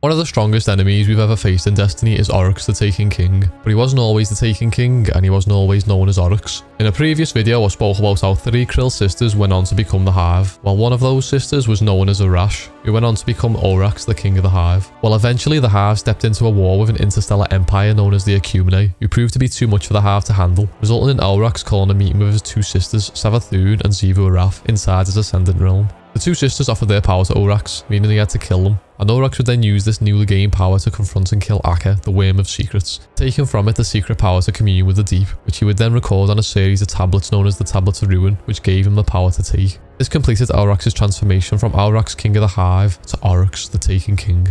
One of the strongest enemies we've ever faced in Destiny is Oryx the Taken King, but he wasn't always the Taken King and he wasn't always known as Oryx. In a previous video I spoke about how three Krill sisters went on to become the Hive, while one of those sisters was known as Aurash, who went on to become Auryx the King of the Hive. Well eventually the Hive stepped into a war with an interstellar empire known as the Ecumene, who proved to be too much for the Hive to handle, resulting in Elrax calling a meeting with his two sisters Savathûn and Xivu Arath inside his Ascendant realm. The two sisters offered their power to Auryx, meaning he had to kill them, and Auryx would then use this newly gained power to confront and kill Akka, the Worm of Secrets, taking from it the secret power to commune with the deep, which he would then record on a series of tablets known as the Tablets of Ruin, which gave him the power to take. This completed Elrax's transformation from Elrax King of the Hive to Oryx, the Taken King.